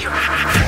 Thank you.